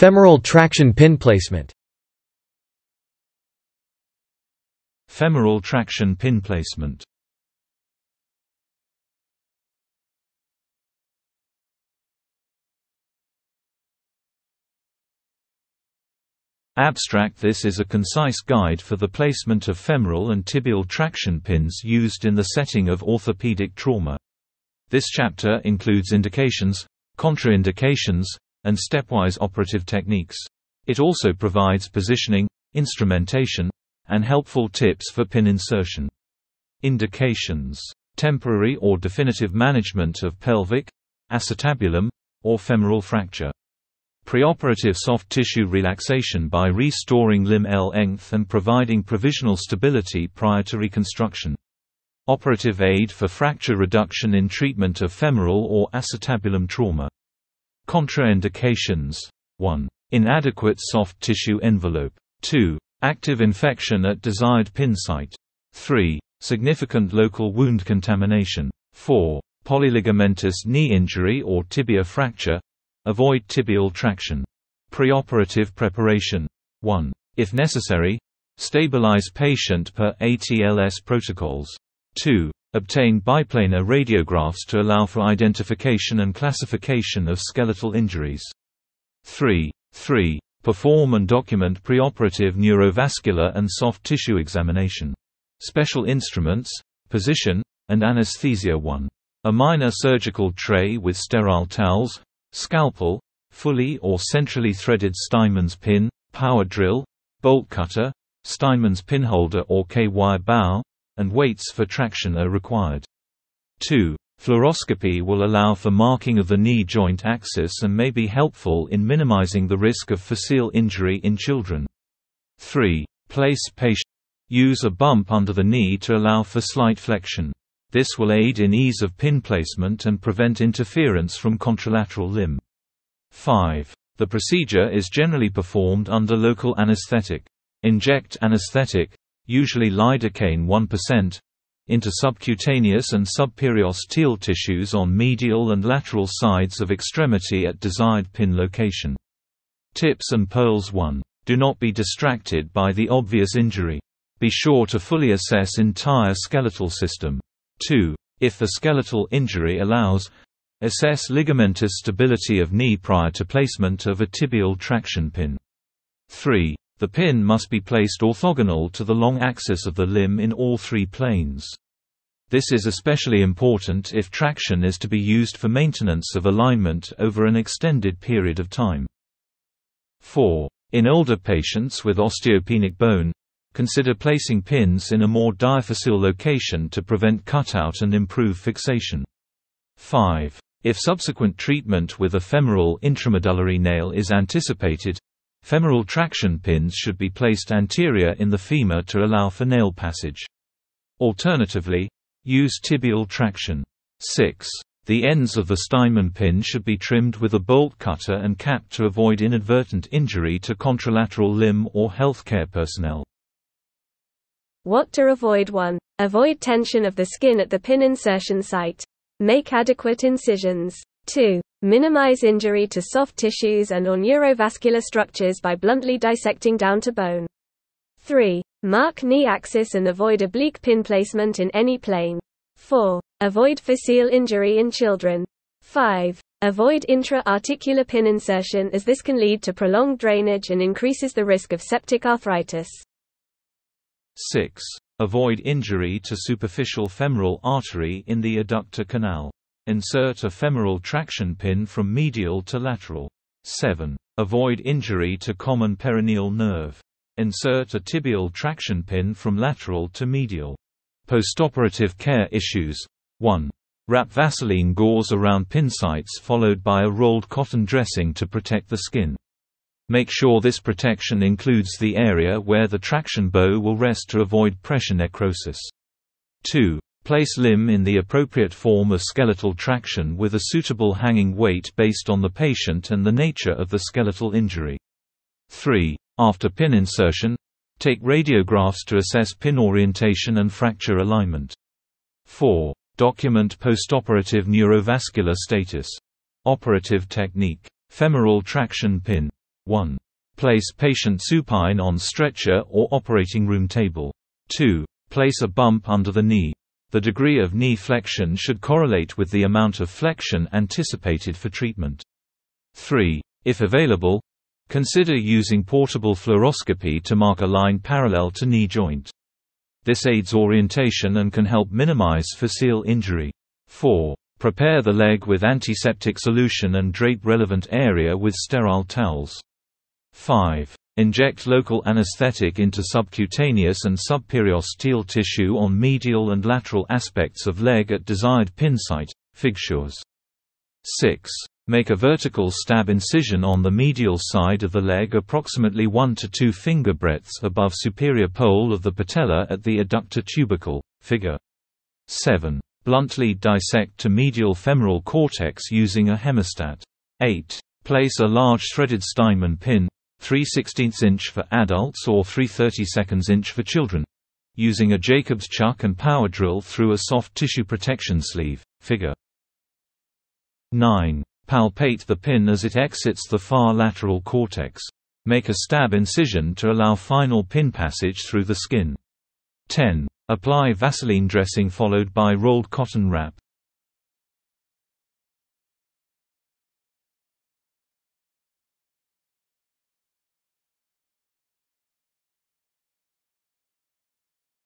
Femoral traction pin placement Femoral traction pin placement Abstract This is a concise guide for the placement of femoral and tibial traction pins used in the setting of orthopedic trauma. This chapter includes indications, contraindications, and stepwise operative techniques. It also provides positioning, instrumentation, and helpful tips for pin insertion. Indications temporary or definitive management of pelvic, acetabulum, or femoral fracture. Preoperative soft tissue relaxation by restoring limb L-length and providing provisional stability prior to reconstruction. Operative aid for fracture reduction in treatment of femoral or acetabulum trauma. Contraindications 1. Inadequate soft tissue envelope. 2. Active infection at desired pin site. 3. Significant local wound contamination. 4. Polyligamentous knee injury or tibia fracture. Avoid tibial traction. Preoperative preparation. 1. If necessary, stabilize patient per ATLS protocols. 2. Obtain biplanar radiographs to allow for identification and classification of skeletal injuries. 3. 3. Perform and document preoperative neurovascular and soft tissue examination. Special instruments, position, and anesthesia 1. A minor surgical tray with sterile towels, scalpel, fully or centrally threaded Steinmann's pin, power drill, bolt cutter, Steinmann's pinholder or K-wire bow, and weights for traction are required. 2. Fluoroscopy will allow for marking of the knee joint axis and may be helpful in minimizing the risk of physeal injury in children. 3. Place patient. Use a bump under the knee to allow for slight flexion. This will aid in ease of pin placement and prevent interference from contralateral limb. 5. The procedure is generally performed under local anesthetic. Inject anesthetic, usually lidocaine 1%, into subcutaneous and subperiosteal tissues on medial and lateral sides of extremity at desired pin location. Tips and pearls 1. Do not be distracted by the obvious injury. Be sure to fully assess entire skeletal system. 2. If the skeletal injury allows, assess ligamentous stability of knee prior to placement of a tibial traction pin. 3. The pin must be placed orthogonal to the long axis of the limb in all three planes. This is especially important if traction is to be used for maintenance of alignment over an extended period of time. 4. In older patients with osteopenic bone, Consider placing pins in a more diaphyseal location to prevent cutout and improve fixation. 5. If subsequent treatment with a femoral intramedullary nail is anticipated, femoral traction pins should be placed anterior in the femur to allow for nail passage. Alternatively, use tibial traction. 6. The ends of the Steinmann pin should be trimmed with a bolt cutter and capped to avoid inadvertent injury to contralateral limb or healthcare personnel. What to avoid 1. Avoid tension of the skin at the pin insertion site. Make adequate incisions. 2. Minimize injury to soft tissues and or neurovascular structures by bluntly dissecting down to bone. 3. Mark knee axis and avoid oblique pin placement in any plane. 4. Avoid physeal injury in children. 5. Avoid intra-articular pin insertion as this can lead to prolonged drainage and increases the risk of septic arthritis. 6. Avoid injury to superficial femoral artery in the adductor canal. Insert a femoral traction pin from medial to lateral. 7. Avoid injury to common peroneal nerve. Insert a tibial traction pin from lateral to medial. Postoperative care issues 1. Wrap Vaseline gauze around pin sites followed by a rolled cotton dressing to protect the skin. Make sure this protection includes the area where the traction bow will rest to avoid pressure necrosis. 2. Place limb in the appropriate form of skeletal traction with a suitable hanging weight based on the patient and the nature of the skeletal injury. 3. After pin insertion, take radiographs to assess pin orientation and fracture alignment. 4. Document postoperative neurovascular status. Operative technique. Femoral traction pin 1. Place patient supine on stretcher or operating room table. 2. Place a bump under the knee. The degree of knee flexion should correlate with the amount of flexion anticipated for treatment. 3. If available, consider using portable fluoroscopy to mark a line parallel to knee joint. This aids orientation and can help minimize physeal injury. 4. Prepare the leg with antiseptic solution and drape relevant area with sterile towels. 5. Inject local anesthetic into subcutaneous and subperiosteal tissue on medial and lateral aspects of leg at desired pin site, fixtures. 6. Make a vertical stab incision on the medial side of the leg approximately 1 to 2 finger breadths above superior pole of the patella at the adductor tubercle, figure 7. Bluntly dissect to medial femoral cortex using a hemostat. 8. Place a large threaded Steinmann pin, 3 16 inch for adults or 3 32 inch for children, using a Jacobs chuck and power drill through a soft tissue protection sleeve, figure 9. Palpate the pin as it exits the far lateral cortex. Make a stab incision to allow final pin passage through the skin. 10. Apply Vaseline dressing followed by rolled cotton wrap.